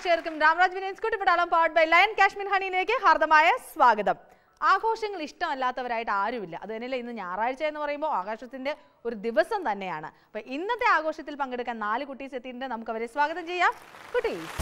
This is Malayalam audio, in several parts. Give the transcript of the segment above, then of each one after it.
മാന്യപ്രേക്ഷകർക്കും Ramraj Vinayan's Kuttippattalam powered by Lion Kashmir ഹണിയിലേക്ക് ഹാർദമായ സ്വാഗതം. ആഘോഷങ്ങൾ ഇഷ്ടമല്ലാത്തവരായിട്ട് ആരുമില്ല. അത് തന്നെയല്ല ഇന്ന് ഞായറാഴ്ച എന്ന് പറയുമ്പോൾ ആകാശത്തിന്റെ ഒരു ദിവസം തന്നെയാണ്. അപ്പൊ ഇന്നത്തെ ആഘോഷത്തിൽ പങ്കെടുക്കാൻ നാല് കുട്ടീസ് എത്തിയിട്ടുണ്ട്. നമുക്ക് അവരെ സ്വാഗതം ചെയ്യാം. കുട്ടീസ്.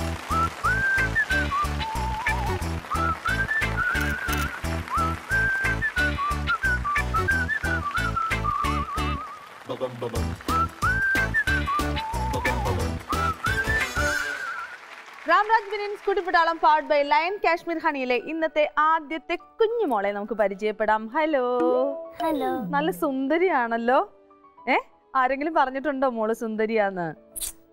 Ramraj Vinayan's Kuttippattalam part by Lion Kashmir ഹണിയിലെ ഇന്നത്തെ ആദ്യത്തെ കുഞ്ഞുമോളെ നമുക്ക് പരിചയപ്പെടാം. ഹലോ ഹലോ നല്ല സുന്ദരിയാണല്ലോ. ഏ? ആരെങ്കിലും പറഞ്ഞിട്ടുണ്ടോ മോൾ സുന്ദരിയാന്ന്?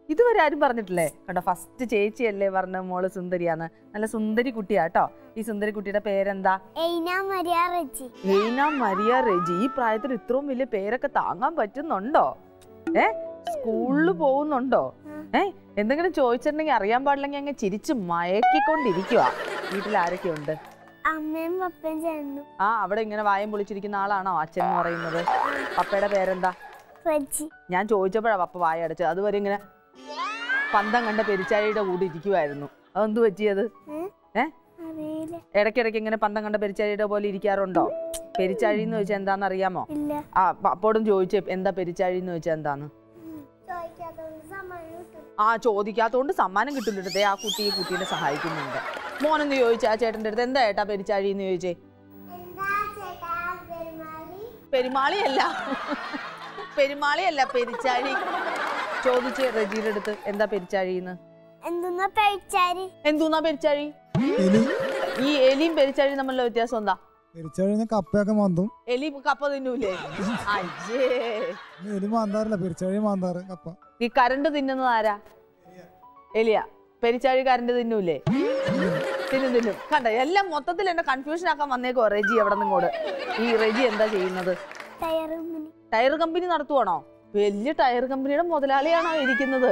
ഇതുവരെ ആരും പറഞ്ഞിട്ടില്ലേ? കേട്ടോ ഫസ്റ്റ് ചേച്ചിയല്ലേ പറഞ്ഞ മോൾ സുന്ദരിയാന്ന്. നല്ല സുന്ദരി കുട്ടിയാട്ടോ. ഈ സുന്ദരി കുട്ടിയുടെ പേരെന്താ? എയ്ന മരിയ റെജി. ഹെയ്ന മരിയ റെജി. ഈ പ്രായത്തിൽ ഇത്രയും വലിയ പേരൊക്കെ താങ്ങാൻ പറ്റുന്നുണ്ടോ? ഏ? സ്കൂളിൽ പോകുന്നുണ്ടോ? ഏ എന്തെങ്കിലും ചോദിച്ചിട്ടുണ്ടെങ്കിൽ അറിയാൻ പാടില്ലെങ്കിൽ അങ്ങ് ചിരിച്ച് മയക്കിക്കൊണ്ടിരിക്കുക വീട്ടിൽ ആരൊക്കെയുണ്ട് അമ്മയും പപ്പയും ചേർന്നു ആ അവിടെ ഇങ്ങനെ വായം പൊളിച്ചിരിക്കുന്ന ആളാണോ അച്ഛൻ എന്ന് പറയുന്നത്? പപ്പയുടെ പേരെന്താ? ഞാൻ ചോദിച്ചപ്പോഴാ പപ്പ വായ അടച്ചത്. അതുവരെ ഇങ്ങനെ പന്തം കണ്ട പെരിച്ചാഴിയുടെ കൂടെ ഇരിക്കുമായിരുന്നു അതെന്ത് പറ്റിയത്? ഏ? ഇടയ്ക്കിടയ്ക്ക് ഇങ്ങനെ പന്തം കണ്ട പെരിച്ചാഴിയുടെ പോലെ ഇരിക്കാറുണ്ടോ? പെരിച്ചാഴി എന്ന് ചോദിച്ചാൽ എന്താണെന്ന് അറിയാമോ? ആ പപ്പോടും ചോദിച്ചു എന്താ പെരിച്ചാഴി എന്ന് ചോദിച്ചാൽ എന്താന്ന്? ആ ചോദിക്കാത്തതുകൊണ്ട് സമ്മാനം കിട്ടില്ല ആ കുട്ടിയെ ഈ കുട്ടീനെ സഹായിക്കുന്നുണ്ട്. മോനെന്ന് ചോദിച്ചാ ആ ചേട്ടന്റെ അടുത്ത് എന്താ ഏട്ടാ പെരിച്ചാഴി എന്ന് ചോദിച്ചേ പെരുമാളിയല്ല പെരുമാളിയല്ല പെരിച്ചാഴി. ചോദിച്ചേ റജീടെ അടുത്ത് എന്താ പെരിച്ചാഴിന്ന്? എന്തുന്നാ പെരിച്ചാഴി? എന്തുന്നാ പെരിച്ചാഴി? ഈ എലിയും പെരിച്ചാഴി തമ്മിലുള്ള വ്യത്യാസം എന്താ? പെരിച്ചാഴിന്ന് കപ്പയൊക്കെ മന്തും. എലി കപ്പ തിന്നൂലേ? എലി മാന്താറില്ല പെരിച്ചാഴി മാന്താറ് കപ്പ. ഈ കരണ്ട് തിന്നുന്നത് ആരാ? എലിയ. പെരിച്ചാഴി കരണ്ട് തിന്നൂലേ? തിന്നും തിന്നും. കണ്ട എല്ലാം മൊത്തത്തിൽ എന്നെ കൺഫ്യൂഷൻ ആക്കാൻ വന്നേക്കോ റെജി എവിടെ നിങ്ങോട് ഈ റെജി എന്താ ചെയ്യുന്നത്? Tyre company. നടത്തുവാണോ? വലിയ ടയർ കമ്പനിയുടെ മുതലാളിയാണോ ഇരിക്കുന്നത്?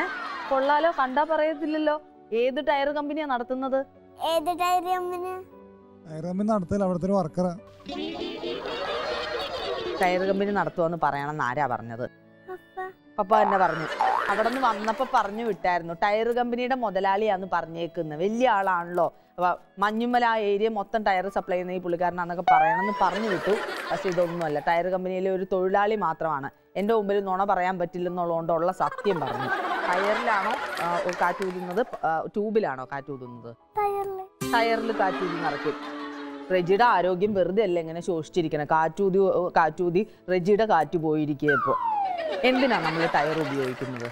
ഏഹ് കൊള്ളാലോ കണ്ടാ പറയത്തില്ലല്ലോ. ഏത് ടയർ കമ്പനിയാ നടത്തുന്നത്? ഏത് ടയർ കമ്പനി ടയർ കമ്പനി നടത്തില്ല അവിടുത്തെ ഒരു വർക്കറാ. ടയർ കമ്പനി നടത്തുമെന്ന് പറയണമെന്ന് ആരാ പറഞ്ഞത്? പപ്പ പപ്പ തന്നെ പറഞ്ഞു. അവിടെ നിന്ന് വന്നപ്പോ പറഞ്ഞു വിട്ടായിരുന്നു. ടയർ കമ്പനിയുടെ മുതലാളിയാന്ന് പറഞ്ഞേക്കുന്നത് വലിയ ആളാണല്ലോ. അപ്പൊ മഞ്ഞുമല ആ ഏരിയ മൊത്തം ടയർ സപ്ലൈ ചെയ്യുന്ന ഈ പുള്ളിക്കാരനാന്നൊക്കെ പറയണമെന്ന് പറഞ്ഞു വിട്ടു. പക്ഷെ ഇതൊന്നുമല്ല. ടയർ കമ്പനിയിലെ ഒരു തൊഴിലാളി മാത്രമാണ്. എന്റെ മുമ്പിൽ നുണ പറയാൻ പറ്റില്ലെന്നുള്ളതുകൊണ്ട് ഉള്ള സത്യം പറഞ്ഞു. ടയറിലാണോ കാറ്റൂതുന്നത്? ട്യൂബിലാണോ കാറ്റൂതുന്നത്? ടയറിൽ. ടയറിൽ കാറ്റൂതി നിറയ്ക്കും റെജിയുടെ ആരോഗ്യം വെറുതെ അല്ല ഇങ്ങനെ ശോഷിച്ചിരിക്കണം? കാറ്റൂതി കാറ്റൂതി റെജിയുടെ കാറ്റ് പോയിരിക്കുക ഇപ്പോൾ എന്തിനാ നമ്മൾ ടയർ ഉപയോഗിക്കുന്നത്?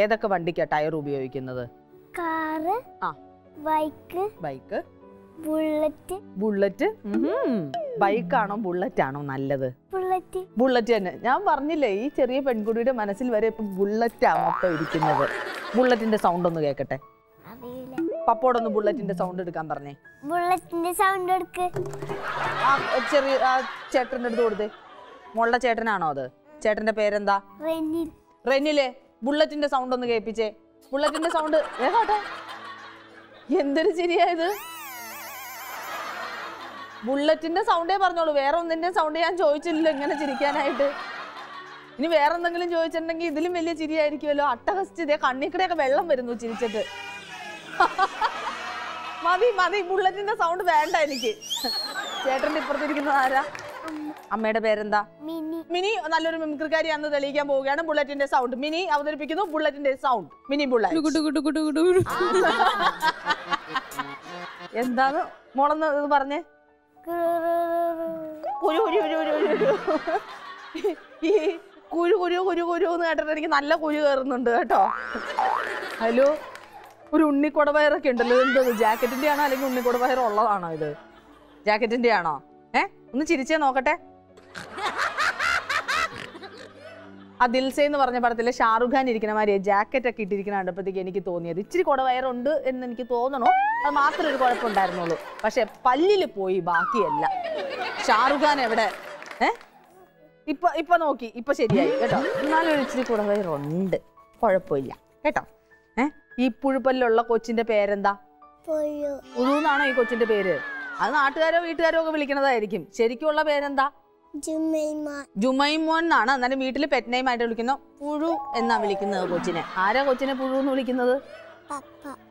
ഏതൊക്കെ വണ്ടിക്കാ ടയർ ഉപയോഗിക്കുന്നത്? കാറ് ആ. Bike bike. ബുള്ളറ്റ്. ബുള്ളറ്റ്? ബൈക്കാണോ ബുള്ളറ്റ് ആണോ നല്ലത്? ബുള്ളറ്റ്. ബുള്ളറ്റ് തന്നെ. ഞാൻ പറഞ്ഞില്ലേ ഈ ചെറിയ പെൺകുട്ടിയുടെ മനസ്സിൽ വരെ ഇപ്പൊ ബുള്ളറ്റാ മൊത്തം ഇരിക്കുന്നത്. ബുള്ളറ്റിന്റെ സൗണ്ട് ഒന്ന് കേക്കട്ടെ. അറിയില്ല. പപ്പോടൊന്ന് ബുള്ളറ്റിന്റെ സൗണ്ട് എടുക്കാൻ പറഞ്ഞേ. ബുള്ളറ്റിന്റെ സൗണ്ട് എടുക്ക്. ആ ചെറിയ ആ ചേട്ടന്റെ അടുത്ത് കൊടുത്തേ. മുള്ള ചേട്ടനാണോ അത്? ചേട്ടന്റെ പേരെന്താ? റെനിൽ. റെനിലെ ബുള്ളറ്റിന്റെ സൗണ്ട് ഒന്ന് കേൾപ്പിച്ചേ. ബുള്ളറ്റിന്റെ സൗണ്ട് കേട്ടെ എന്തൊരു ചിരിയായത് ബുള്ളറ്റിന്റെ സൗണ്ടേ പറഞ്ഞോളൂ. വേറെ ഒന്നിന്റെ സൗണ്ട് ഞാൻ ചോദിച്ചില്ല ഇങ്ങനെ ചിരിക്കാനായിട്ട്. ഇനി വേറെ എന്തെങ്കിലും ചോദിച്ചിട്ടുണ്ടെങ്കിൽ ഇതിലും വലിയ ചിരിയായിരിക്കുമല്ലോ. അട്ടഹസിച്ച് ഇതേ കണ്ണിക്കടെയൊക്കെ വെള്ളം വരുന്നു ചിരിച്ചിട്ട്. മതി മതി ബുള്ളറ്റിന്റെ സൗണ്ട് വേണ്ട എനിക്ക്. ചേട്ടന്റെ ഇപ്പുറത്തിരിക്കുന്നത് ആരാ? അമ്മയുടെ പേരെന്താ? മിനി. മിനി നല്ലൊരു അന്ന് തെളിയിക്കാൻ പോവുകയാണ്. ബുള്ളറ്റിന്റെ സൗണ്ട് മിനി അവതരിപ്പിക്കുന്നു ബുള്ളറ്റിന്റെ സൗണ്ട് മിനി ബുള്ളറ്റ്. എന്താന്ന് മോളെന്ന് ഇത് പറഞ്ഞേ? കുരു കുരു കുരു കുരു കുരു കുരു. ഈ കുരു കുരു കുരു കുരു എന്ന് കേട്ടിട്ട് എനിക്ക് നല്ല കുരു കയറുന്നുണ്ട് കേട്ടോ. ഹലോ? ഒരു ഉണ്ണിക്കൊടവയറൊക്കെ ഉണ്ടല്ലോ. എന്തോ ജാക്കറ്റിന്റെ ആണോ അല്ലെങ്കിൽ ഉണ്ണിക്കൊടവയർ ഉള്ളതാണോ ഇത്? ജാക്കറ്റിന്റെ ആണോ ഏ? ഒന്ന് ചിരിച്ചേ നോക്കട്ടെ. ആ ദിൽസേ എന്ന് പറഞ്ഞ പടത്തിലെ ഷാറുഖ് ഖാൻ ഇരിക്കുന്ന മാതിരി ജാക്കറ്റ് ഒക്കെ ഇട്ടിരിക്കുന്ന കണ്ടപ്പോഴത്തേക്ക് എനിക്ക് തോന്നിയത്. ഇച്ചിരി കുടവയറുണ്ട് എന്ന് എനിക്ക് തോന്നണു. അത് മാത്രമേ ഒരു കുഴപ്പമുണ്ടായിരുന്നുള്ളൂ. പക്ഷെ പല്ലിൽ പോയി ബാക്കിയല്ല. ഷാറുഖ് ഖാൻ എവിടെ? ഏ? ഇപ്പൊ ഇപ്പൊ നോക്കി. ഇപ്പൊ ശരിയായി. കേട്ടോ? എന്നാലും ഒരു ഇച്ചിരി കുടവയറുണ്ട്. കുഴപ്പമില്ല. കേട്ടോ? ഈ പുഴുപ്പല്ലുള്ള കൊച്ചിന്റെ പേരെന്താ? പൊഴു. എന്നാണോ ഈ കൊച്ചിന്റെ പേര്? അത് നാട്ടുകാരോ വീട്ടുകാരോ ഒക്കെ വിളിക്കണതായിരിക്കും ശരിക്കുള്ള പേരെന്താ? ജുമൈമ ജുമൈമോൻ എന്നാണ്. അന്നേരം വീട്ടിൽ പെറ്റ് നെയിം ആയിട്ട് വിളിക്കുന്ന. പുഴു എന്നാ വിളിക്കുന്നത് കൊച്ചിനെ? ആരാ കൊച്ചിനെ പുഴു എന്ന് വിളിക്കുന്നത്?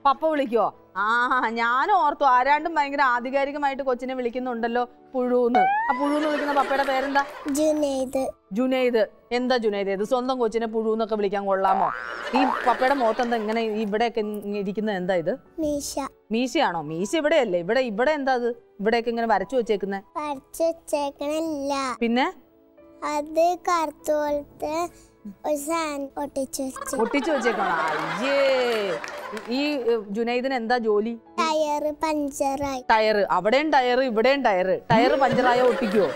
പപ്പ. വിളിക്കോ ആ ഞാൻ ഓർത്തു ആരാണ്ടും ഭയങ്കര ആധികാരികമായിട്ട് കൊച്ചിനെ വിളിക്കുന്നുണ്ടല്ലോ പുഴുന്ന്. ആ പുഴുന്ന് വിളിക്കുന്ന പപ്പയുടെ പേരെന്താ? ജുനൈദ്. ജുനൈദ്. എന്താ ജുനൈദ്? ഇത് സ്വന്തം കൊച്ചിനെ പുഴുന്നൊക്കെ വിളിക്കാൻ കൊള്ളാമോ? ഈ പപ്പയുടെ മുഖത്ത് എന്താ ഇങ്ങനെ ഇവിടെയൊക്കെ ഇരിക്കുന്നത്? എന്താ ഇത്? മീശ. മീശയാണോ? മീശ ഇവിടെയല്ലേ? ഇവിടെ ഇവിടെ എന്താ അത് ഇവിടെയൊക്കെ ഇങ്ങനെ വരച്ചു വെച്ചേക്കുന്നത് വരച്ചു വെച്ചേക്കണല്ല. പിന്നെ? അത് കറുത്ത ഒട്ടിച്ചു വെച്ചേക്കോളാ അയ്യേ. ഈ ജുനൈദിന് എന്താ ജോലി? ടയറ് പഞ്ചറായി. ടയറ്. അവിടെയും ടയറ് ഇവിടെയും ടയറ്. ടയറ് പഞ്ചറായ ഒട്ടിക്കുവോ?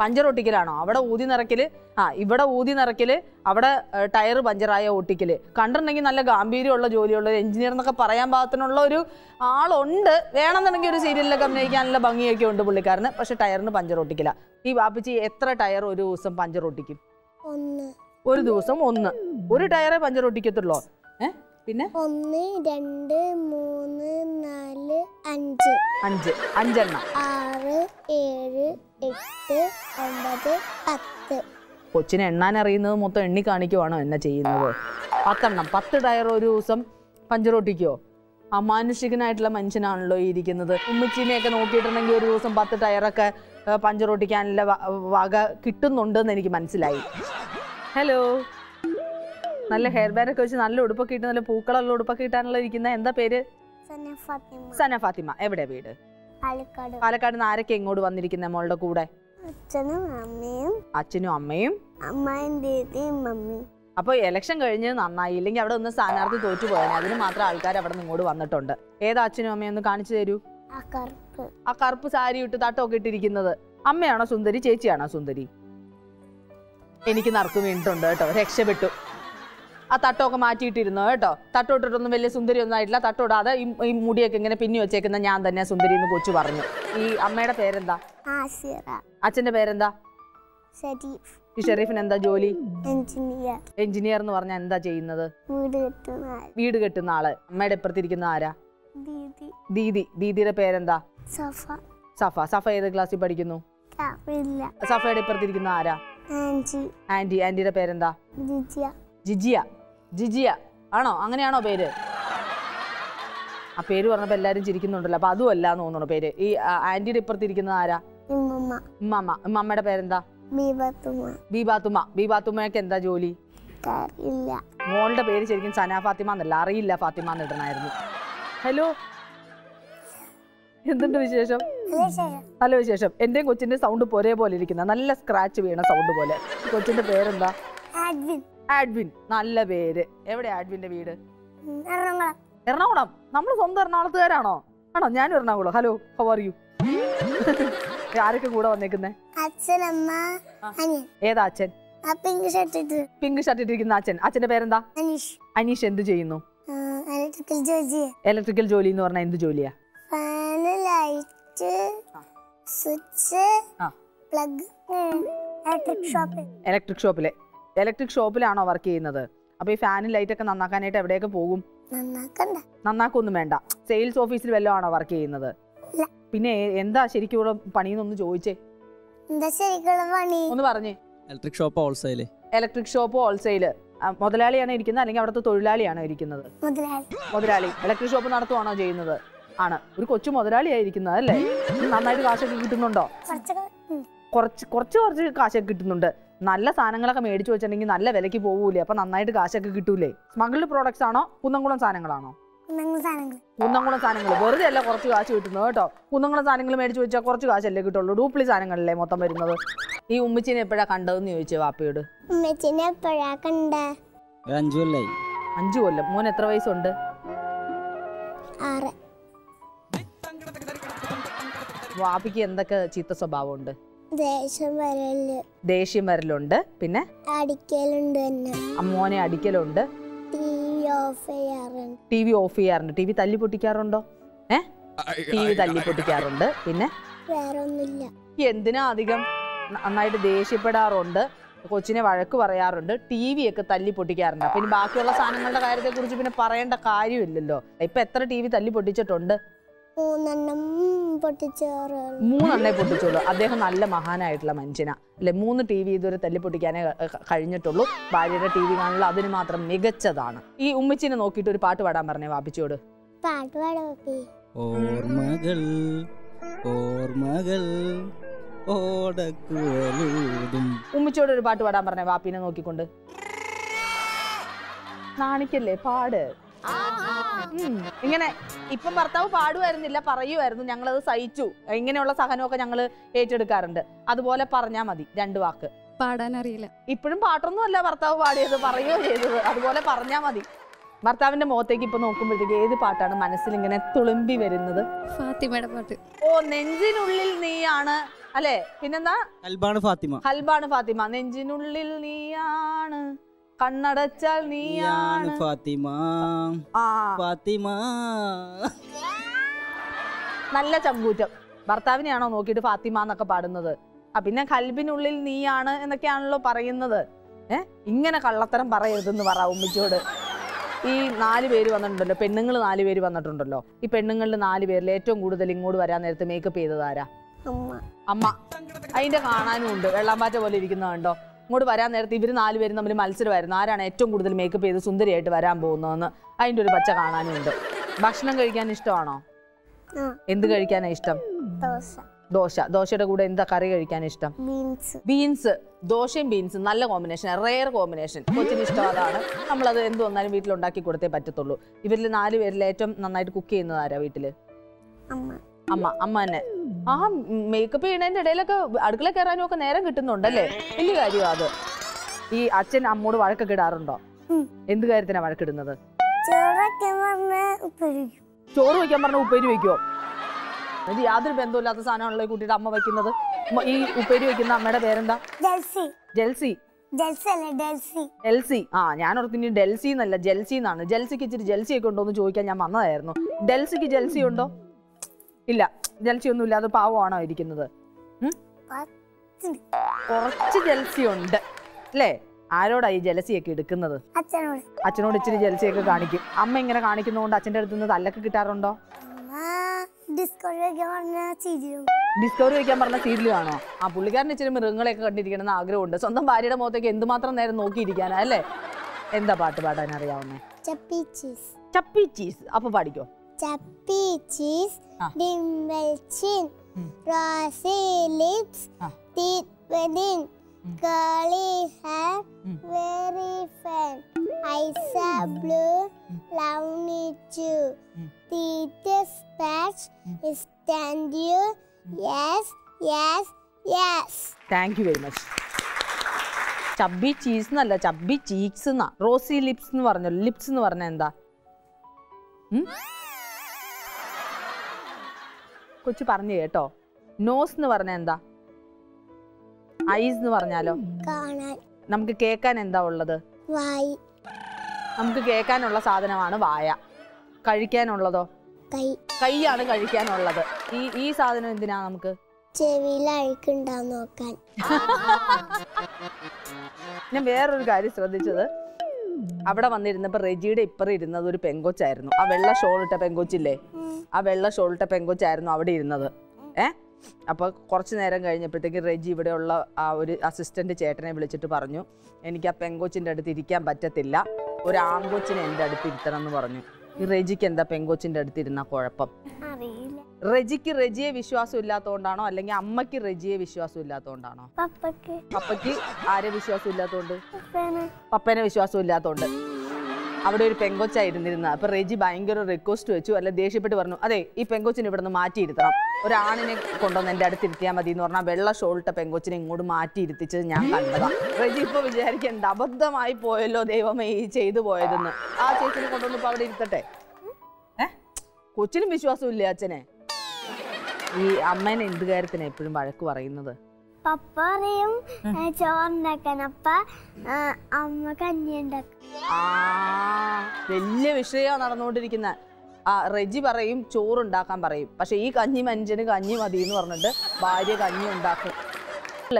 പഞ്ചർ ഒട്ടിക്കലാണോ? അവിടെ ഊതി നിറയ്ക്കൽ ആ ഇവിടെ ഊതി നിറയ്ക്കൽ അവിടെ ടയർ പഞ്ചറായ ഒട്ടിക്കൽ. കണ്ടിട്ടുണ്ടെങ്കിൽ നല്ല ഗാംഭീര്യമുള്ള ജോലിയുള്ള ഒരു എഞ്ചിനീയർ എന്നൊക്കെ പറയാൻ പാകത്തിനുള്ള ഒരു ആളുണ്ട്. വേണമെന്നുണ്ടെങ്കിൽ ഒരു സീരിയലിലൊക്കെ അഭിനയിക്കാനുള്ള ഭംഗിയൊക്കെ ഉണ്ട് പുള്ളിക്കാരന്. പക്ഷെ ടയറിന് പഞ്ചർ ഒട്ടിക്കില്ല ഈ വാപ്പിച്ച് എത്ര ടയർ ഒരു ദിവസം പഞ്ചർ ഒട്ടിക്കും? ഒന്ന്. ഒരു ദിവസം ഒന്ന്. ഒരു ടയറെ പഞ്ചർ ഒട്ടിക്കത്തുള്ളോ? ഏ? പിന്നെ? ഒന്ന് രണ്ട് മൂന്ന് നാല് അഞ്ച്. അഞ്ച്. അഞ്ചെണ്ണം. ആറ് ഏഴ് എട്ട് ഒമ്പത് പത്ത്. കൊച്ചിനെ എണ്ണാൻ അറിയുന്നത് മൊത്തം എണ്ണി കാണിക്കുവാണോ എന്നെ ചെയ്യുന്നത്? പത്തെണ്ണം. പത്ത് ടയർ ഒരു ദിവസം പഞ്ചർ ഒട്ടിക്കോ അമാനുഷികനായിട്ടുള്ള മനുഷ്യനാണല്ലോ ഈ ഇരിക്കുന്നത്. ഉമ്മച്ചീനെയൊക്കെ നോക്കിയിട്ടുണ്ടെങ്കിൽ ഒരു ദിവസം പത്ത് ടയറൊക്കെ പഞ്ചർ ഒട്ടിക്കാനുള്ള വക കിട്ടുന്നുണ്ടെന്ന് എനിക്ക് മനസ്സിലായി. ഹലോ. നല്ല ഹെയർ ബാൻഡ് ഒക്കെ വെച്ച് നല്ല ഉടുപ്പൊക്കെ ഇട്ട് നല്ല പൂക്കളുള്ള ഉടുപ്പൊക്കെ ഇട്ടാണല്ലോ ഇരിക്കുന്ന. എന്താ പേര്? സന ഫാത്തിമ. എവിടെ വീട്? പാലക്കാട്. നിന്ന് ആരൊക്കെ എങ്ങോട്ട് വന്നിരിക്കുന്ന മോളുടെ കൂടെ? അച്ഛനും അമ്മയും. അച്ഛനും അമ്മയും. അമ്മായും ദീദിയും മമ്മിയും അപ്പോൾ ഇലക്ഷൻ കഴിഞ്ഞ് നന്നായി. ഇല്ലെങ്കിൽ അവിടെ ഒന്ന് സ്ഥാനാർത്ഥി തോറ്റു പോയാൽ അതിന് മാത്രം ആൾക്കാർ അവിടെ നിന്ന് ഇങ്ങോട്ട് വന്നിട്ടുണ്ട്. ഏതാ അച്ഛനും അമ്മയും? ഒന്ന് കാണിച്ചു തരൂ. ആ കറുപ്പ്. സാരി ഇട്ട് തട്ടമൊക്കെ ഇട്ടിരിക്കുന്നത്. അമ്മയാണോ സുന്ദരി? ചേച്ചിയാണോ സുന്ദരി? എനിക്ക് നറുക്ക് വീണിട്ടുണ്ട് കേട്ടോ. രക്ഷപ്പെട്ടു. ആ തട്ടമൊക്കെ മാറ്റിയിട്ടിരുന്നു കേട്ടോ. തട്ടോട്ടിട്ടൊന്നും വലിയ സുന്ദരി ഒന്നും ആയിട്ടില്ല തട്ടോടാതെ ഈ മുടിയൊക്കെ ഇങ്ങനെ പിന്നി വെച്ചേക്കുന്ന ഞാൻ തന്നെ സുന്ദരി എന്ന് കൊച്ചു പറഞ്ഞു. ഈ അമ്മയുടെ പേരെന്താ? അച്ഛന്റെ പേരെന്താ? ഈ എന്താ ജോലി? എഞ്ചിനീയർ. എഞ്ചിനീയർ എന്ന് പറഞ്ഞാൽ എന്താ ചെയ്യുന്നത്? വീട് കെട്ടുന്ന ആൾ. അമ്മയുടെ ഇപ്പുറത്തിരിക്കുന്ന ആരാ? ദീദി. ദീദി. ദീദിയുടെ പേരെന്താ? സഫ. സഫ. സഫ ഏത് ക്ലാസ്സിൽ പഠിക്കുന്നു? സഫയുടെ ഇപ്പുറത്തിരിക്കുന്ന ആരാ? ആന്റി ആന്റിയുടെ പേരെന്താ? ജിജിയ. ജിജിയ. ജിജിയ. ആണോ? അങ്ങനെയാണോ പേര്? ആ പേര് പറഞ്ഞപ്പോ എല്ലാരും ചിരിക്കുന്നുണ്ടല്ലോ. അപ്പൊ അതും അല്ല എന്ന് തോന്നുന്നു പേര്. ഈ ആന്റിയുടെ ഇപ്പുറത്തിരിക്കുന്നത് ആരാ? ഉമ്മമ്മ ഉമ്മമ്മയുടെ പേരെന്താ? ബീബത്തുമ്മ. ബീബാത്തുമ്മ. ബീബാത്തുമ്മയൊക്കെ എന്താ ജോലി? മോളുടെ പേര് ശരിക്കും സന ഫാത്തിമ എന്നല്ല. അറിയില്ല ഫാത്തിമ എന്നിടണായിരുന്നു ഹലോ. എന്തുണ്ട് വിശേഷം? നല്ല വിശേഷം. എന്റെയും കൊച്ചിന്റെ സൗണ്ട് ഒരേ പോലെ ഇരിക്കുന്ന. നല്ല സ്ക്രാച്ച് വീണ സൗണ്ട് പോലെ. കൊച്ചിന്റെ പേരെന്താ? ആഡ്വിൻ. നല്ല പേര്. എവിടെ ആഡ്വിന്റെ വീട്? എറണാകുളം. നമ്മൾ സ്വന്തം എറണാകുളത്തുകാരാണോ? ആണോ? ഞാനും Ernakulam. Hello how are you ആരൊക്കെ കൂടെ വന്നേക്കുന്നേ? ഏതാ അച്ഛൻ? പിങ്ക് ഷർട്ട് പിങ്ക് ഷർട്ട് ഇട്ടിരിക്കുന്ന അച്ഛൻ. അച്ഛന്റെ പേരെന്താ? അനീഷ്. അനീഷ് എന്ത് ചെയ്യുന്നു? ഇലക്ട്രിക്കൽ ജോലി എന്ന് പറഞ്ഞാൽ എന്ത് ജോലിയാ? Light switch. പ്ലഗ് ഇലക്ട്രിക് ഷോപ്പിൽ ഇലക്ട്രിക് ഷോപ്പിലെ ഇലക്ട്രിക് ഷോപ്പിലാണോ വർക്ക് ചെയ്യുന്നത്? അപ്പൊ ഈ ഫാനും ലൈറ്റ് ഒക്കെ നന്നാക്കാനായിട്ട് എവിടെയൊക്കെ പോകും? നന്നാക്കണ്ട. നന്നാക്കൊന്നും വേണ്ട. സെയിൽസ് ഓഫീസിൽ വല്ലതും ആണോ വർക്ക് ചെയ്യുന്നത്. പിന്നെ എന്താ ശരിക്കും ഇവിടെ പണിന്നൊന്ന് ചോദിച്ചേ. എന്താ ശരിക്കുള്ള പണി? ഒന്ന് പറഞ്ഞേ. Electric shop wholesale electric shop wholesale മുതലാളിയാണോ ഇരിക്കുന്നത് അല്ലെങ്കിൽ അവിടുത്തെ തൊഴിലാളിയാണോ ഇരിക്കുന്നത്? മുതലാളി. മുതലാളി. ഇലക്ട്രിക് ഷോപ്പ് നടത്തുവാണോ ചെയ്യുന്നത്? ആണ്. ഒരു കൊച്ചു മുതലാളിയായിരിക്കുന്നത് അല്ലേ നന്നായിട്ട് കാശൊക്കെ കിട്ടുന്നുണ്ടോ? കുറച്ച് കുറച്ച് കുറച്ച് കാശൊക്കെ കിട്ടുന്നുണ്ട്. നല്ല സാധനങ്ങളൊക്കെ മേടിച്ചു വെച്ചിട്ടുണ്ടെങ്കിൽ നല്ല വിലയ്ക്ക് പോകൂലേ അപ്പൊ നന്നായിട്ട് കാശൊക്കെ കിട്ടൂലേ? സ്മഗിൾഡ് പ്രോഡക്ട്സ് ആണോ? കുന്നംകുളം സാധനങ്ങളാണോ? കുന്നംകുളം സാധനങ്ങൾ. വെറുതെ അല്ല കുറച്ച് കാശ് കിട്ടുന്നത് കേട്ടോ. കുന്നംകുളം സാധനങ്ങൾ മേടിച്ചു വെച്ചാൽ കുറച്ച് കാശല്ലേ കിട്ടുള്ളൂ. ഡൂപ്ലി സാധനങ്ങളല്ലേ മൊത്തം വരുന്നത്? ഈ ഉമ്മച്ചിനെ എപ്പോഴാ കണ്ടതെന്ന് ചോദിച്ചു വാപ്പയോട്? ഉമ്മച്ചിനെ എപ്പോഴാ കണ്ട? അഞ്ചു കൊല്ലായി. അഞ്ചു കൊല്ലം. മോൻ എത്ര വയസ്സുണ്ട്? ആറ്. വാപ്പിക്ക് എന്തൊക്കെ ചീത്ത സ്വഭാവമുണ്ട്? ദേഷ്യം വരൽ. ദേഷ്യം വരലുണ്ട്. പിന്നെ? അടിക്കലുണ്ട് അമ്മോനെ അടിക്കലുണ്ട്. ടി വി ഓഫ് ചെയ്യാറുണ്ട്. ടി വി തല്ലി പൊട്ടിക്കാറുണ്ടോ? ഏ? ടി വി തല്ലി പൊട്ടിക്കാറുണ്ട്. പിന്നെ? എന്തിനാ അധികം നന്നായിട്ട് ദേഷ്യപ്പെടാറുണ്ട്? കൊച്ചിനെ വഴക്ക് പറയാറുണ്ട്. ടി വി ഒക്കെ തല്ലി പൊട്ടിക്കാറുണ്ട്. പിന്നെ ബാക്കിയുള്ള സാധനങ്ങളുടെ കാര്യത്തെ കുറിച്ച് പിന്നെ പറയേണ്ട കാര്യമില്ലല്ലോ. ഇപ്പൊ എത്ര ടി വി തല്ലി പൊട്ടിച്ചിട്ടുണ്ട്? മൂന്നെണ്ണം പൊട്ടിച്ചുള്ളൂ അദ്ദേഹം നല്ല മഹാനായിട്ടുള്ള മനുഷ്യനാ അല്ലെ? മൂന്ന് ടി വി ഇതുവരെ തല്ലി പൊട്ടിക്കാനേ കഴിഞ്ഞിട്ടുള്ളൂ. ഭാര്യയുടെ ടി വി കാണുള്ള അതിന് മാത്രം മികച്ചതാണ്. ഈ ഉമ്മച്ചിനെ നോക്കിയിട്ട് ഒരു പാട്ട് പാടാൻ പറഞ്ഞേ വാപ്പിച്ചോട് ഓർമ്മകൾ ഓർമ്മകൾ ഉമ്മിച്ചോട് ഉമ്മച്ചിയോട് ഒരു പാട്ട് പാടാൻ പറഞ്ഞേ വാപ്പിനെ നോക്കിക്കൊണ്ട്. കാണിക്കല്ലേ പാട്. ഉം. ഇങ്ങനെ ഇപ്പം ഭർത്താവ് പാടുമായിരുന്നില്ല പറയുമായിരുന്നു ഞങ്ങളത് സഹിച്ചു. ഇങ്ങനെയുള്ള സഹനമൊക്കെ ഞങ്ങൾ ഏറ്റെടുക്കാറുണ്ട്. അതുപോലെ പറഞ്ഞാ മതി രണ്ടു വാക്ക്. പാടാൻ അറിയില്ല ഇപ്പോഴും പാട്ടൊന്നും അല്ല ഭർത്താവ് പാടിയത് പറയുകയോ ചെയ്തത്. അതുപോലെ പറഞ്ഞാ മതി. ഭർത്താവിന്റെ മുഖത്തേക്ക് ഇപ്പൊ നോക്കുമ്പോഴത്തേക്ക് ഏത് പാട്ടാണ് മനസ്സിൽ ഇങ്ങനെ തുളുമ്പി വരുന്നത്? ഫാത്തിമയുടെ പാട്ട്. ഓ നെഞ്ചിനുള്ളിൽ നീയാണ്. അല്ലെ? പിന്നെന്താ? ഹൽബാണ് ഫാത്തിമ. ഹൽബാണ് ഫാത്തിമ. നെഞ്ചിനുള്ളിൽ നീയാണ്. കണ്ണടച്ചാൽ നീയാണ്. ഫാത്തിമ. ആ. ഫാത്തിമ. നല്ല ചങ്കൂറ്റം. ഭർത്താവിനെയാണോ നോക്കിയിട്ട് ഫാത്തിമ എന്നൊക്കെ പാടുന്നത്? ആ പിന്നെ കൽബിനുള്ളിൽ നീയാണ് എന്നൊക്കെയാണല്ലോ പറയുന്നത്. ഏ? ഇങ്ങനെ കള്ളത്തരം പറയരുതെന്ന് പറ ഉമ്മിച്ചോട് ഈ നാല് പേര് വന്നിട്ടുണ്ടല്ലോ. പെണ്ണുങ്ങൾ നാല് പേര് വന്നിട്ടുണ്ടല്ലോ. ഈ പെണ്ണുങ്ങളിൽ നാല് പേരിൽ ഏറ്റവും കൂടുതൽ ഇങ്ങോട്ട് വരാൻ നേരത്തെ മേക്കപ്പ് ചെയ്തതാരാ അമ്മ. അമ്മ. അതിന്റെ കാണാനും ഉണ്ട്. വെള്ളാമ്പാറ്റ പോലെ ഇരിക്കുന്നത് കണ്ടോ? ഇങ്ങോട്ട് വരാൻ നേരത്തെ ഇവർ നാല് പേരും തമ്മിൽ മത്സരമായിരുന്നു. ആരാണ് ഏറ്റവും കൂടുതൽ മേക്കപ്പ് ചെയ്ത് സുന്ദരിയായിട്ട് വരാൻ പോകുന്നതെന്ന് അതിന്റെ ഒരു പച്ച കാണാനും ഉണ്ട് ഭക്ഷണം കഴിക്കാൻ ഇഷ്ടമാണോ? എന്ത് കഴിക്കാനാണ് ഇഷ്ടം? ദോശ. ദോശ. ദോശയുടെ കൂടെ എന്താ കറി കഴിക്കാൻ ഇഷ്ടം? ബീൻസ്. ദോശയും ബീൻസും. നല്ല കോമ്പിനേഷൻ റെയർ കോമ്പിനേഷൻ കൊച്ചിന് ഇഷ്ടം അതാണ്. നമ്മളത് എന്ത് വന്നാലും വീട്ടിൽ ഉണ്ടാക്കി കൊടുത്തേ പറ്റത്തുള്ളൂ. ഇവരിൽ നാല് പേരിൽ ഏറ്റവും നന്നായിട്ട് കുക്ക് ചെയ്യുന്നത് ആരാ വീട്ടിൽ? അമ്മ. അമ്മ തന്നെ. ആ മേക്കപ്പ് ചെയ്യണതിന്റെ ഇടയിലൊക്കെ അടുക്കള കയറാനും ഒക്കെ നേരം കിട്ടുന്നുണ്ടല്ലേ? വലിയ കാര്യമാണ് അത്. ഈ അച്ഛൻ അമ്മോട് വഴക്കൊക്കെ ഇടാറുണ്ടോ. എന്ത് കാര്യത്തിനാ വഴക്കിടുന്നത്? ചോറ് വയ്ക്കാൻ പറഞ്ഞ ഉപ്പേരി വെക്കുവോ? ഇത് യാതൊരു ബന്ധമില്ലാത്ത സാധനമാണല്ലോ കൂട്ടിയിട്ട് കുട്ടിയുടെ അമ്മ വെക്കുന്നത്. ഈ ഉപ്പേരി വെക്കുന്ന അമ്മയുടെ പേരെന്താ? ജൽസി ജെൽസി ഡൽസി ആ ഞാൻ ഓർത്തിനി ഡെൽസി എന്നല്ല ജെൽസി എന്നാണ്. ജെൽസിക്ക് ഇച്ചിരി ജെൽസി ഒക്കെ ഉണ്ടോ എന്ന് ചോദിക്കാൻ ഞാൻ വന്നതായിരുന്നു. ഡെൽസിക്ക് ജെൽസി ഉണ്ടോ? ഇല്ല ജെൽസി ഒന്നും ഇല്ലാതെ പാവമാണോ ഇരിക്കുന്നത്? കുറച്ച് ജെൽസി ഉണ്ട് അല്ലേ? ആരോടാ ഈ ജലസിയൊക്കെ എടുക്കുന്നത്? അച്ഛനോട് ഇച്ചിരി ജലസിയൊക്കെ കാണിക്കും. അമ്മ ഇങ്ങനെ കാണിക്കുന്നതുകൊണ്ട് അച്ഛന്റെ അടുത്ത് നിന്ന് തല്ലൊക്കെ കിട്ടാറുണ്ടോ? ഡിസ്കവറി വയ്ക്കാൻ പറഞ്ഞ സീരിയൽ ആണോ ആ പുള്ളിക്കാരൻ ഇച്ചിരി മൃഗങ്ങളെയൊക്കെ കണ്ടിരിക്കണം എന്ന് ആഗ്രഹമുണ്ട്. സ്വന്തം ഭാര്യയുടെ മുഖത്തേക്ക് എന്തുമാത്രം നേരം നോക്കിയിരിക്കാനാ അല്ലേ? എന്താ പാട്ട് പാടാൻ അറിയാവുന്നേ ചപ്പി ചീസ് അപ്പൊ പാടിക്കോ? ചപ്പി ചീസ് ആ. ഡിംബൽ ചിൻ ഉം. റോസി ലിപ്സ് within ഉം. curly hair very fair eyes are blue love too teeth patch is stand you yes yes yes Thank you very much. Chubby cheese എന്നല്ല ചബ്ബി ചീക്സ് എന്നാ റോസി ലിപ്സ് എന്ന് പറഞ്ഞല്ലോ ലിപ്സ് എന്ന് പറഞ്ഞ എന്താ? കൊച്ചു പറഞ്ഞു കേട്ടോ. നോസ് എന്ന് പറഞ്ഞ എന്താ? ഐസ് എന്ന് പറഞ്ഞാലോ? നമുക്ക് കേൾക്കാൻ എന്താ ഉള്ളത്? നമുക്ക് കേൾക്കാനുള്ള സാധനമാണ് വായ. കഴിക്കാനുള്ളതോ? കൈ. കൈയാണ് കഴിക്കാനുള്ളത്. ഈ ഈ സാധനം എന്തിനാ നമുക്ക്? ചെവിയിൽ അഴുക്കുണ്ടാവും നോക്കാൻ. ഞാൻ വേറൊരു കാര്യം ശ്രദ്ധിച്ചത്. അവിടെ വന്നിരുന്നപ്പോ റെജിയുടെ ഇപ്പറി ഇരുന്നത് ഒരു പെങ്കൊച്ചായിരുന്നു. ആ വെള്ള ഷോൾ ഇട്ട പെങ്കൊച്ചില്ലേ? ആ വെള്ള ഷോൾ ഇട്ട പെങ്കൊച്ചായിരുന്നു അവിടെ ഇരുന്നത്. ഏ? അപ്പൊ കുറച്ച് നേരം കഴിഞ്ഞപ്പോഴത്തേക്ക് റെജി ഇവിടെയുള്ള ആ ഒരു അസിസ്റ്റന്റ് ചേട്ടനെ വിളിച്ചിട്ട് പറഞ്ഞു എനിക്ക് ആ പെങ്കൊച്ചിന്റെ അടുത്ത് ഇരിക്കാൻ പറ്റത്തില്ല. ഒരു ആങ്കൊച്ചിനെ എന്റെ അടുത്ത് ഇരുത്തണം എന്ന് പറഞ്ഞു. ഈ റെജിക്ക് എന്താ പെങ്കൊച്ചിന്റെ അടുത്ത് ഇരുന്ന കുഴപ്പം റെജിക്ക് റെജിയെ വിശ്വാസം ഇല്ലാത്തതുകൊണ്ടാണോ അല്ലെങ്കിൽ അമ്മയ്ക്ക് റെജിയെ വിശ്വാസം ഇല്ലാത്തതുകൊണ്ടാണോ അപ്പക്ക് പപ്പയ്ക്ക് ആരെ വിശ്വാസം ഇല്ലാത്തതുകൊണ്ട് പപ്പേനെ. പപ്പേനെ വിശ്വാസം ഇല്ലാത്തതുകൊണ്ട് അവിടെ ഒരു പെങ്കൊച്ചായിരുന്നിരുന്ന. അപ്പൊ റെജി ഭയങ്കര റിക്വസ്റ്റ് വെച്ചു. അല്ല ദേഷ്യപ്പെട്ട് പറഞ്ഞു അതെ ഈ പെങ്കൊച്ചിനെ ഇവിടെ നിന്ന് മാറ്റിയിരുത്തണം. ഒരാണിനെ കൊണ്ടുവന്ന് എന്റെ അടുത്ത് ഇരുത്തിയാൽ മതി എന്ന് പറഞ്ഞാൽ വെള്ള ഷോൾട്ട പെങ്കൊച്ചിനെ ഇങ്ങോട്ട് മാറ്റി ഇരുത്തിച്ചത് ഞാൻ കണ്ടതാ. റെജി ഇപ്പൊ വിചാരിക്കണ്ട അബദ്ധമായി പോയല്ലോ ദൈവമേ ഈ ചെയ്തു പോയതെന്ന്. ആ ചേച്ചിനെ കൊണ്ടുവന്ന് ഇപ്പൊ അവിടെ ഇരുത്തട്ടെ. കൊച്ചിനും വിശ്വാസം ഇല്ലേ അച്ഛനെ? ഈ അമ്മേനെ എന്ത് കാര്യത്തിനാ എപ്പോഴും വഴക്ക് പറയുന്നത്? പപ്പ പറയും ചോറുണ്ടാക്കാൻ അപ്പ അമ്മ കഞ്ഞി ഉണ്ടാക്കും വലിയ വിഷയമാണ് നടന്നുകൊണ്ടിരിക്കുന്നത് ആ റെജി പറയും ചോറുണ്ടാക്കാൻ പറയും. പക്ഷെ ഈ കഞ്ഞി മനുഷ്യന് കഞ്ഞി മതി എന്ന് പറഞ്ഞിട്ട് ഭാര്യ കഞ്ഞി ഉണ്ടാക്കും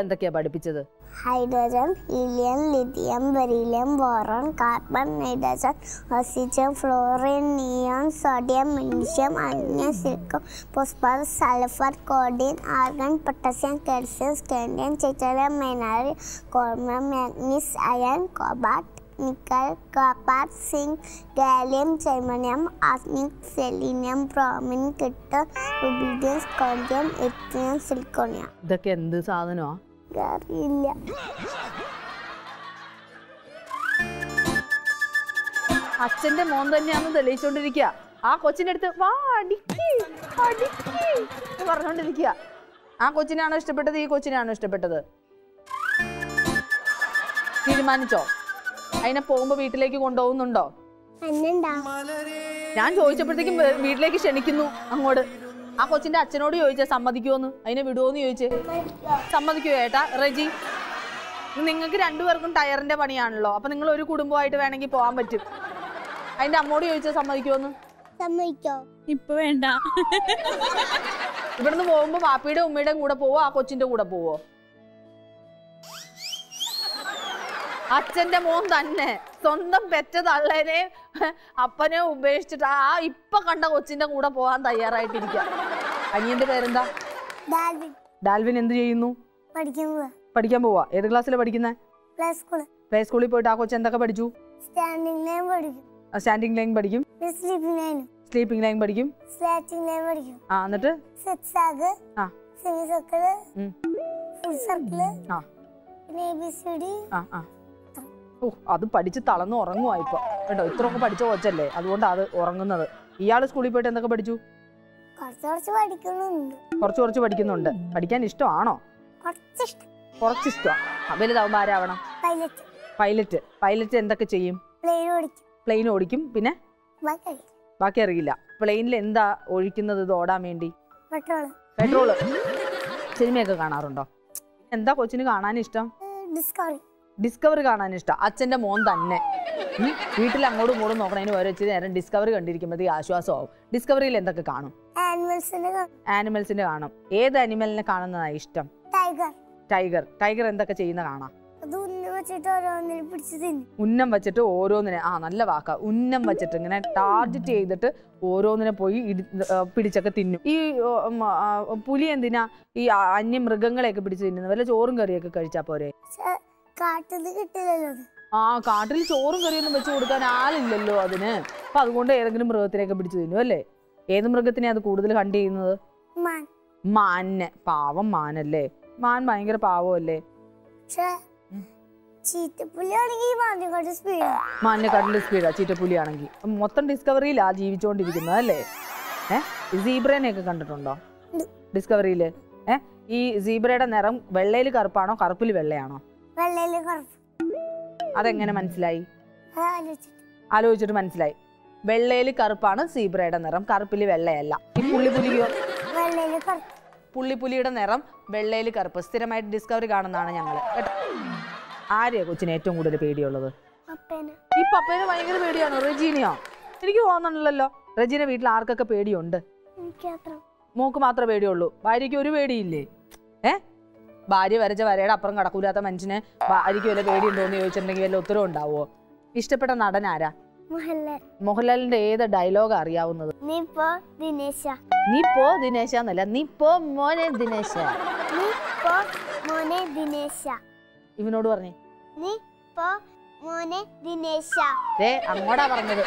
എന്തൊക്കെയാ പഠിപ്പിച്ചത്? Hydrogen helium lithium beryllium boron carbon nitrogen oxygen fluorine neon sodium മിൻഷ്യം അന്യ സിൽക്കം പുഷ്പർ സൾഫർ കോഡിൻ ആർഗൺ പൊട്ടാസ്യം കാൽസ്യം സ്കാൻഡിയൻ ചിറ്റല മെനാറി കോർമ manganese iron cobalt nickel copper zinc gallium germanium arsenic selenium bromine കിട്ടും ഇതൊക്കെ എന്ത് സാധനമാണ് അറിയില്ല. അച്ഛന്റെ മോൻ തന്നെയാണെന്ന് തെളിയിച്ചോണ്ടിരിക്കുക ആ കൊച്ചിന്റെ അടുത്ത് വാ അടിക്ക് അടിക്ക് പറഞ്ഞോണ്ടിരിക്കുക ആ കൊച്ചിനാണോ ഇഷ്ടപ്പെട്ടത്? ഈ കൊച്ചിനാണോ ഇഷ്ടപ്പെട്ടത്? തീരുമാനിച്ചോ? അതിനെ പോകുമ്പോ വീട്ടിലേക്ക് കൊണ്ടുപോകുന്നുണ്ടോ? ഞാൻ ചോദിച്ചപ്പോഴത്തേക്കും വീട്ടിലേക്ക് ക്ഷണിക്കുന്നു അങ്ങോട്ട്. ആ കൊച്ചിന്റെ അച്ഛനോട് ചോദിച്ചേ സമ്മതിക്കുമോന്ന് അതിനെ വിടുവോന്ന് ചോദിച്ചേ? സമ്മതിക്കുമോ ഏട്ടാ റെജി നിങ്ങൾക്ക് രണ്ടുപേർക്കും ടയറിന്റെ പണിയാണല്ലോ. അപ്പൊ നിങ്ങൾ ഒരു കുടുംബമായിട്ട് വേണമെങ്കിൽ പോകാൻ പറ്റും. അതിന്റെ അമ്മോട് ചോദിച്ചാൽ സമ്മതിക്കുമോന്ന് സമ്മതിക്കോ? ഇപ്പൊ വേണ്ട. ഇവിടുന്ന് പോകുമ്പോ പാപ്പിയുടെ ഉമ്മയുടെയും കൂടെ പോവോ? ആ കൊച്ചിന്റെ കൂടെ പോവോ? അച്ഛന്റെ മോൻ തന്നെ സ്വന്തം പെറ്റ തള്ളേനെ അപ്പനെ ഉപേക്ഷിച്ചിട്ട് ആ ഇപ്പൊ കണ്ട കൊച്ചിന്റെ കൂടെ പോകാൻ തയ്യാറായിട്ടിരിക്കുക അനിയന്റെ പേരെന്താ? ഡാൽവിൻ. എന്ത് ചെയ്യുന്നു? പഠിക്കാൻ പോവാ. ഏത് ക്ലാസ്സിലാണ് പഠിക്കുന്നത് പ്ലേ സ്കൂൾ. പ്ലേ സ്കൂളിൽ പോയിട്ട് ആ കൊച്ചു എന്തൊക്കെ പഠിച്ചു? സ്റ്റാൻഡിംഗ് ലൈൻ പഠിക്കും. Sleeping line. പഠിക്കും. സ്ലാറ്റിംഗ് ലൈൻ പഠിക്കും. ആ എന്നിട്ട്? സിക്സാഗ് ആ. Semi circle. Full circle. ആ. പിന്നെ എ ബി സി ഡി ആ ആ. അത് പഠിച്ച് തളർന്ന് ഉറങ്ങുവാ ഇപ്പൊ. കേട്ടോ ഇത്രയൊക്കെ പഠിച്ച കൊച്ചല്ലേ? അതുകൊണ്ട് അത് ഉറങ്ങുന്നത്. ഇയാൾ സ്കൂളിൽ പോയിട്ട് എന്തൊക്കെ പഠിച്ചു? കുറച്ച് കുറച്ച് പഠിക്കുന്നുണ്ട്. പഠിക്കാൻ ഇഷ്ടമാണോ? കുറച്ച് ഇഷ്ടം കുറച്ച് ഇഷ്ടമാണ് വലുതാവുമ്പോ ആരാവണം പൈലറ്റ്. പൈലറ്റ്. എന്തൊക്കെ ചെയ്യും? പ്ലെയിൻ ഓടിക്കും. പിന്നെ? ബാക്കി അറിയില്ല. പ്ലെയിനിൽ എന്താ ഒഴിക്കുന്നത് ഇത് ഓടാൻ വേണ്ടി? പെട്രോൾ. പെട്രോൾ. സിനിമയൊക്കെ കാണാറുണ്ടോ? എന്താ കൊച്ചിന് കാണാൻ ഇഷ്ടം ഡിസ്കവറി. ഡിസ്കവറി കാണാൻ ഇഷ്ടം. അച്ഛന്റെ മോൻ തന്നെ. വീട്ടിൽ അങ്ങോട്ടും ഇങ്ങോട്ടും നോക്കണതിന് ഓരോ ഇച്ചിരി നേരം ഡിസ്കവറി കണ്ടിരിക്കുമ്പോഴത്തേക്ക് ആശ്വാസമാവും. ഡിസ്കവറിയിൽ എന്തൊക്കെ കാണും? ആനിമൽസിന്റെ കാണും. ഏത് ആനിമലിനെ കാണുന്നതാണ് ഇഷ്ടം? ടൈഗർ ടൈഗർ ടൈഗർ എന്തൊക്കെ ചെയ്യുന്ന കാണാം? ഉന്നം വെച്ചിട്ട് ഓരോന്നിനെ ആ നല്ല വാക്ക. ഉന്നം വെച്ചിട്ട് ഇങ്ങനെ ടാർജറ്റ് ചെയ്തിട്ട് ഓരോന്നിനെ പോയി പിടിച്ചൊക്കെ തിന്നും. ഈ പുലി എന്തിനാ? ഈ അന്യ മൃഗങ്ങളെയൊക്കെ പിടിച്ച് തിന്നുന്നത്. വല്ല ചോറും കറിയൊക്കെ കഴിച്ചാ പോരെ? കാട്ടിൽ കിട്ടില്ലല്ലോ ആ കാട്ടിൽ ചോറും കറിയൊന്നും വെച്ച് കൊടുക്കാൻ ആളില്ലല്ലോ അതിന്. അപ്പൊ അതുകൊണ്ട് ഏതെങ്കിലും മൃഗത്തിനെയൊക്കെ പിടിച്ചു തിന്നു അല്ലേ? ഏത് മൃഗത്തിനെ അത് കൂടുതൽ കണ്ടു ചെയ്യുന്നത്? മാനെ. പാവം മാനല്ലേ? മാൻ ഭയങ്കര പാവമല്ലേ? മാനിനെക്കാട്ടിൽ സ്പീഡാ ചീറ്റപ്പുലിയാണെങ്കിൽ മൊത്തം ഡിസ്കവറിയിലാ ജീവിച്ചുകൊണ്ടിരിക്കുന്നത് അല്ലേ? ഏഹ് സീബ്രേനെയൊക്കെ കണ്ടിട്ടുണ്ടോ? ഡിസ്കവറിയിൽ ഏഹ് ഈ സീബ്രയുടെ നിറം വെള്ളയിൽ കറുപ്പാണോ കറുപ്പിൽ വെള്ളയാണോ? അതെങ്ങനെ മനസ്സിലായി? ആലോചിച്ചിട്ട്. മനസ്സിലായി. വെള്ളയിൽ കറുപ്പാണ് സീബ്രയുടെ നിറം. കറുപ്പിൽ വെള്ളയല്ല. ഈ പുള്ളിപ്പുലിയോ പുള്ളിപ്പുലിയുടെ നിറം വെള്ളയിൽ കറുപ്പ്. സ്ഥിരമായിട്ട് ഡിസ്കവറി കാണുന്നതാണ് ഞങ്ങൾ ആരെയാ കൊച്ചിന് ഏറ്റവും കൂടുതൽ പേടിയുള്ളത്? അപ്പേനെ. ഈ പപ്പേന് ഭയങ്കര പേടിയാണോ? റെജീനയോ? എനിക്ക് തോന്നുന്നില്ലല്ലോ റെജീന വീട്ടിൽ ആർക്കൊക്കെ പേടിയുണ്ട്? മോക്ക് മാത്രമേ പേടിയുള്ളൂ. ഭാര്യയ്ക്ക് ഒരു പേടിയില്ലേ? ഏ? ഭാര്യ വരച്ച വരയുടെ അപ്പുറം കടക്കൂലാത്ത മനുഷ്യന് ഭാര്യയ്ക്ക് വല്ല പേടിയുണ്ടോ എന്ന് ചോദിച്ചിട്ടുണ്ടെങ്കിൽ വല്ല ഉത്തരവ് ഉണ്ടാവോ? ഇഷ്ടപ്പെട്ട നടൻ ആരാ? മോഹൻലാലിന്റെ ഏത് ഡയലോഗ് അറിയാവുന്നത്? നീ പോ ദിനേശ. നീ പോ ദിനേശ എന്നല്ല നീ പോ മോനെ ദിനേശ. നീ പോ മോനെ ദിനേശ. ഇവനോട് പറഞ്ഞേ. നീ പോ മോനെ ദിനേശ. അങ്ങോട്ടാ പറഞ്ഞത്.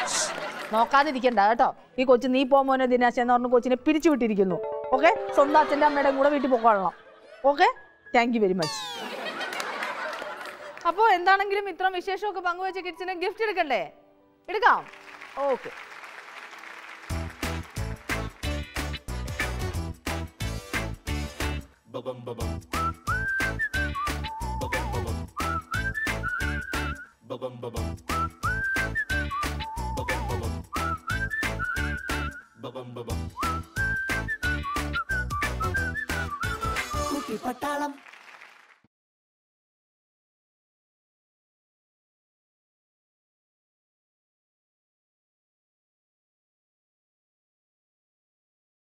നോക്കാതിരിക്കണ്ട കേട്ടോ. ഈ കൊച്ചു നീ പോ മോനെ ദിനേശ എന്ന് പറഞ്ഞ കൊച്ചിനെ പിരിച്ചു വിട്ടിരിക്കുന്നു ഓക്കെ? സ്വന്തം അച്ഛന്റെ അമ്മയുടെ കൂടെ വീട്ടിൽ പോകാനുള്ള. Okay? Thank you very much അപ്പോൾ എന്താണെങ്കിലും ഇത്ര വിശേഷമൊക്കെ പങ്കുവെച്ച കിഡ്സിന് ഗിഫ്റ്റ് എടുക്കണ്ടേ? എടുക്കാം. ഓക്കെ കുട്ടിപ്പട്ടാളം